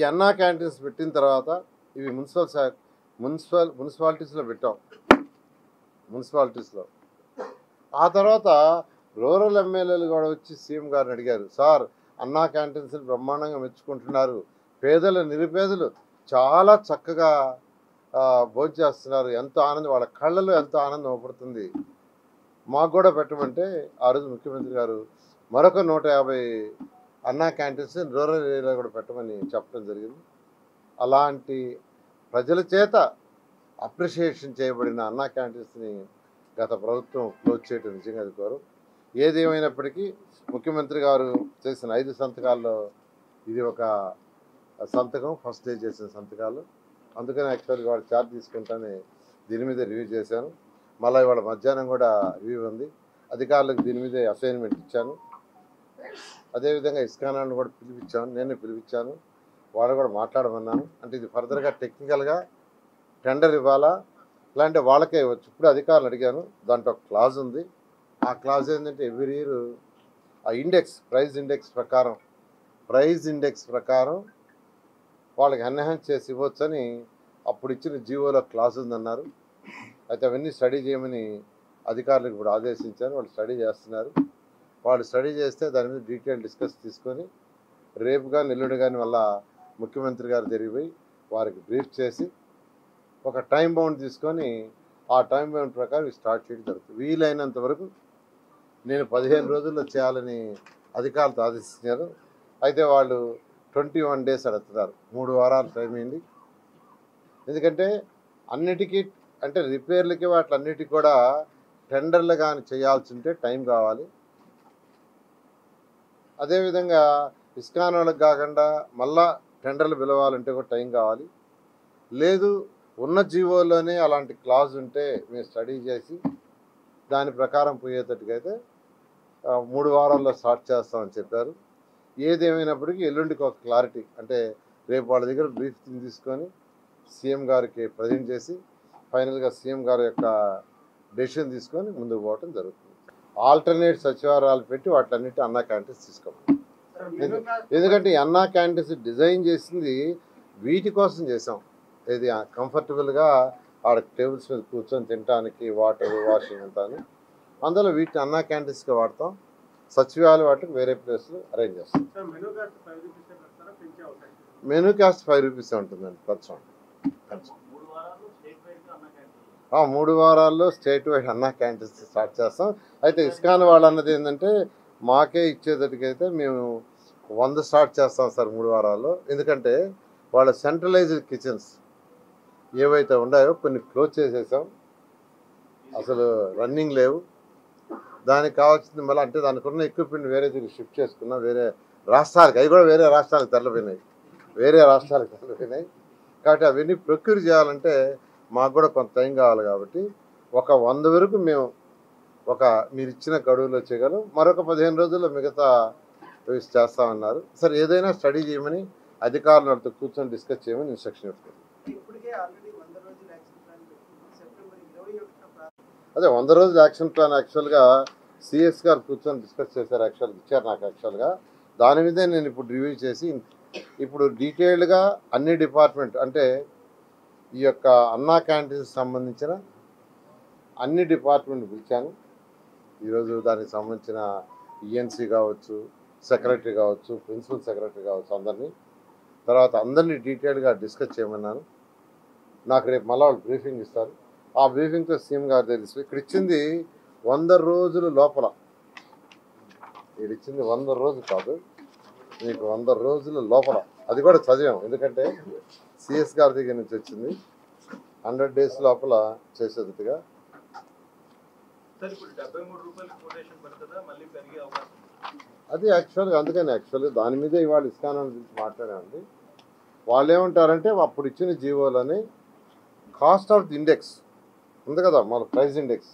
ఈ అన్నా క్యాంటీన్స్ పెట్టిన తర్వాత ఇవి మున్సిపల్ సార్ మున్సిపల్ మున్సిపాలిటీస్లో పెట్టాం. మున్సిపాలిటీస్లో. ఆ తర్వాత రూరల్ ఎమ్మెల్యేలు కూడా వచ్చి సీఎం గారిని అడిగారు సార్ అన్నా క్యాంటీన్స్ బ్రహ్మాండంగా మెచ్చుకుంటున్నారు. పేదలు నిరుపేదలు చాలా చక్కగా ఆ, భోజనం చేస్తున్నారు. ఎంతో ఆనందం వాళ్ళ కళ్ళలో ఎంతో ఆనందం పడుతుంది మాకు కూడా పెట్టమంటే ఆ రోజు ముఖ్యమంత్రి గారు మరొక నూట యాభై అన్నా క్యాంటీన్స్ రూరల్ ఏరియాలో కూడా పెట్టమని చెప్పడం జరిగింది. అలాంటి ప్రజల చేత అప్రిషియేషన్ చేయబడిన అన్నా క్యాంటీన్స్ని గత ప్రభుత్వం క్లోజ్ చేయడం నిజంగా అది కోరు ఏది ముఖ్యమంత్రి గారు చేసిన ఐదు సంతకాల్లో ఇది ఒక సంతకం ఫస్ట్ డే చేసిన సంతకాలు. అందుకని యాక్చువల్గా వాడు ఛార్జ్ తీసుకుంటానే దీని మీద రివ్యూ చేశాను. మళ్ళీ ఇవాళ మధ్యాహ్నం కూడా రివ్యూ ఉంది. అధికారులకు దీని మీద అసైన్మెంట్ ఇచ్చాను. అదేవిధంగా ఇస్కానాన్ని కూడా పిలిపించాను నేనే పిలిపించాను వాళ్ళు కూడా మాట్లాడమన్నాను. అంటే ఇది ఫర్దర్గా టెక్నికల్గా టెండర్ ఇవ్వాలా? ఇలాంటి వాళ్ళకే ఇవ్వచ్చు ఇప్పుడు అధికారులు అడిగాను దాంట్లో ఒక క్లాజ్ ఉంది. ఆ క్లాజ్ ఏంటంటే ఎవ్రీ ఇయర్ ఆ ఇండెక్స్ ప్రైజ్ ఇండెక్స్ ప్రకారం ప్రైజ్ ఇండెక్స్ ప్రకారం వాళ్ళకి ఎన్హాన్స్ చేసి ఇవ్వచ్చని అప్పుడు ఇచ్చిన జీవోలో క్లాస్ ఉందన్నారు. అయితే అవన్నీ స్టడీ చేయమని అధికారులకు ఇప్పుడు ఆదేశించారు వాళ్ళు స్టడీ చేస్తున్నారు. వాళ్ళు స్టడీ చేస్తే దాని మీద డీటెయిల్ డిస్కస్ తీసుకొని రేపు కానీ ఎల్లుండి కానీ వల్ల ముఖ్యమంత్రి గారు తిరిగిపోయి వారికి బ్రీఫ్ చేసి ఒక టైం బౌండ్ తీసుకొని ఆ టైం బౌండ్ ప్రకారం స్టార్ట్ చేయడం జరుగుతుంది. వీలైనంత వరకు నేను పదిహేను రోజుల్లో చేయాలని అధికారులతో ఆదేశించారు. అయితే వాళ్ళు ట్వంటీ వన్ డేస్ అడుగుతున్నారు. మూడు వారాలు టైం అయింది. ఎందుకంటే అన్నిటికీ అంటే రిపేర్లకి వాటిలన్నిటికీ కూడా టెండర్లు కానీ చేయాల్సి ఉంటే టైం కావాలి. అదేవిధంగా ఇస్కాన్ వాళ్ళకి కాకుండా మళ్ళా టెండర్లు పిలవాలంటే కూడా టైం కావాలి. లేదు ఉన్న జీవోలోనే అలాంటి క్లాజ్ ఉంటే మేము స్టడీ చేసి దాని ప్రకారం పోయేటట్టుకైతే మూడు వారాల్లో స్టార్ట్ చేస్తామని చెప్పారు. ఏదేమైనప్పటికీ ఎల్లుండికి ఒక క్లారిటీ అంటే రేపు వాళ్ళ దగ్గర బ్రీఫ్ తీసుకొని సీఎం గారికి ప్రజెంట్ చేసి ఫైనల్గా సీఎం గారి యొక్క డెసిషన్ తీసుకొని ముందుకు పోవటం జరుగుతుంది. ఆల్టర్నేట్ సచివాలయాలు పెట్టి వాటిలన్నిటి అన్నా క్యాంటీన్స్ తీసుకోవాలి ఎందుకంటే అన్నా క్యాంటీన్స్ డిజైన్ చేసింది వీటి కోసం చేసాం. ఇది కంఫర్టబుల్గా ఆడ టేబుల్స్ మీద కూర్చొని తినడానికి వాటర్ వాషింగ్ అంతా అని. అందులో వీటిని అన్నా క్యాంటీన్స్గా వాడతాం. సచివాలయ వాటికి వేరే ప్లేస్లో అరేంజ్ చేస్తాం. మెనూ కాస్ట్ ఫైవ్ రూపీస్ ఉంటుందండి పర్సన్ మూడు వారాలు స్టేట్ వైడ్గా అన్న క్యాంటీన్లు ఆ మూడు వారాల్లో state wide Anna canteens start చేస్తాం. అయితే ఇస్కాన్ వాళ్ళు అన్నది ఏంటంటే మాకే ఇచ్చేటట్టుకైతే మేము వంద స్టార్ట్ చేస్తాం సార్ మూడు వారాల్లో. ఎందుకంటే వాళ్ళ సెంట్రలైజ్డ్ కిచెన్స్ ఏవైతే ఉన్నాయో కొన్ని క్లోజ్ చేసేసాం. అసలు రన్నింగ్ లేవు. దానికి కావాల్సింది మళ్ళీ అంటే దానికి ఉన్న ఎక్విప్మెంట్ వేరే దగ్గర షిఫ్ట్ చేసుకున్నాం వేరే రాష్ట్రాలకు అవి కూడా వేరే రాష్ట్రాలకు తరలిపోయినాయి. వేరే రాష్ట్రాలకు తరలిపోయినాయి. కాబట్టి అవన్నీ ప్రొక్యూర్ చేయాలంటే మాకు కూడా కొంత టైం కావాలి కాబట్టి ఒక వంద వరకు మేము ఒక మీరు ఇచ్చిన గడువులో చేయగలం. మరొక పదిహేను రోజుల్లో మిగతా చేస్తామన్నారు. సరే ఏదైనా స్టడీ చేయమని అధికారులతో కూర్చొని డిస్కస్ చేయమని ఇన్స్ట్రక్షన్ ప్రారంభం అదే వంద రోజుల యాక్షన్ ప్లాన్ యాక్చువల్గా సిఎస్ గారు కూర్చొని డిస్కస్ చేశారు యాక్చువల్గా ఇచ్చారు నాకు యాక్చువల్గా. దాని మీదే నేను ఇప్పుడు రివ్యూ చేసి ఇప్పుడు డీటెయిల్డ్గా అన్ని డిపార్ట్మెంట్ అంటే ఈ యొక్క అన్నా క్యాంటీన్కి సంబంధించిన అన్ని డిపార్ట్మెంట్ పిలిచాను. ఈరోజు దానికి సంబంధించిన ఈఎన్సీ కావచ్చు సెక్రటరీ కావచ్చు ప్రిన్సిపల్ సెక్రటరీ కావచ్చు అందరినీ. తర్వాత అందరినీ డీటెయిల్గా డిస్కస్ చేయమన్నాను. నాకు రేపు మళ్ళీ వాళ్ళు బ్రీఫింగ్ ఇస్తారు. ఆ బ్రీఫింగ్తో సీఎం గారు తెలుసు ఇక్కడ ఇచ్చింది వంద రోజుల లోపల. ఇక్కడ ఇచ్చింది వంద రోజులు కాదు మీకు వంద రోజుల లోపల. అది కూడా చదివాం ఎందుకంటే సిఎస్ గారి దగ్గర నుంచి వచ్చింది. హండ్రెడ్ డేస్ లోపల చేసేదిగా? అది యాక్చువల్గా అందుకని యాక్చువల్గా దాని మీదే ఇవాళ ఇస్కానం గురించి మాట్లాడామండి. వాళ్ళు ఏమంటారంటే అప్పుడు ఇచ్చిన జీవోలని కాస్ట్ ఆఫ్ ది ఇండెక్స్ ఉంది కదా మన ప్రైస్ ఇండెక్స్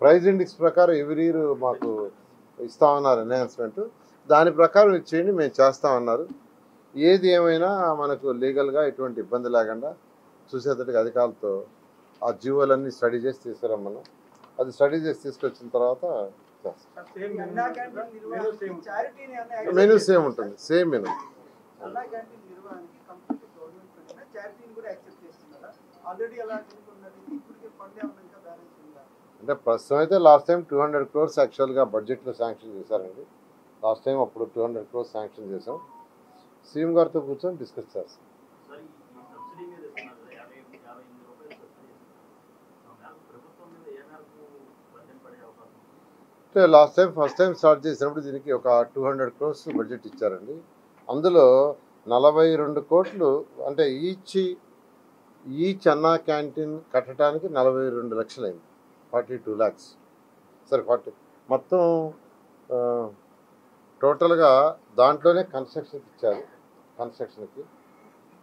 ప్రైస్ ఇండెక్స్ ప్రకారం ఎవ్రీ ఇయర్ మాకు ఇస్తామన్నారు ఎన్హాన్స్మెంట్ దాని ప్రకారం ఇచ్చేయండి మేము చేస్తామన్నారు. ఏది ఏమైనా మనకు లీగల్గా ఎటువంటి ఇబ్బంది లేకుండా చూసేటట్టుగా అధికారులతో ఆ జీవోలన్నీ స్టడీ చేసి తీసుకురమ్మను. అది స్టడీ చేసి తీసుకొచ్చిన తర్వాత మెనూ సేమ్ ఉంటుంది. Same menu. అంటే ప్రస్తుతం అయితే last time two hundred crores యాక్చువల్గా బడ్జెట్లో శాంక్షన్ చేశారండి. లాస్ట్ టైం అప్పుడు టూ హండ్రెడ్ క్రోర్స్ శాంక్షన్ చేసాం సీఎం గారితో కూర్చొని డిస్కస్ చేస్తాం? అంటే last time first time start చేసినప్పుడు దీనికి ఒక టూ హండ్రెడ్ క్రోర్స్ బడ్జెట్ ఇచ్చారండి. అందులో నలభై రెండు కోట్లు అంటే ఈచ్ ఈచ్ అన్నా క్యాంటీన్ కట్టడానికి నలభై రెండు లక్షలు అయింది ఫార్టీ టూ ల్యాక్స్. సరే ఫార్టీ మొత్తం టోటల్గా దాంట్లోనే కన్స్ట్రక్షన్కి ఇచ్చారు. కన్స్ట్రక్షన్కి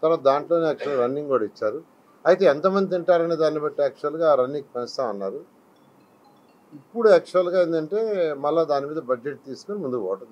తర్వాత దాంట్లోనే యాక్చువల్ రన్నింగ్ కూడా ఇచ్చారు. అయితే ఎంతమంది తింటారనే దాన్ని బట్టి యాక్చువల్గా రన్నింగ్ పెంచుతా ఉన్నారు ఇప్పుడు యాక్చువల్గా ఏంటంటే మళ్ళీ దాని మీద బడ్జెట్ తీసుకుని ముందుకు పోవటం